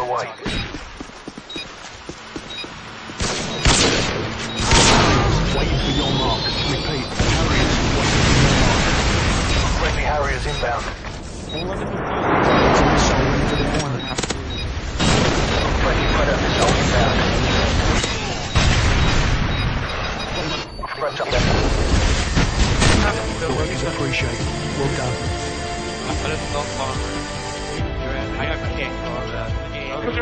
way. Waiting for your mark. Repeat, Harriers waiting for your mark. Friendly Harriers inbound. Missile ready for deployment. Friendly Predator missile inbound. Front up there. The work is appreciated. Well done. officer.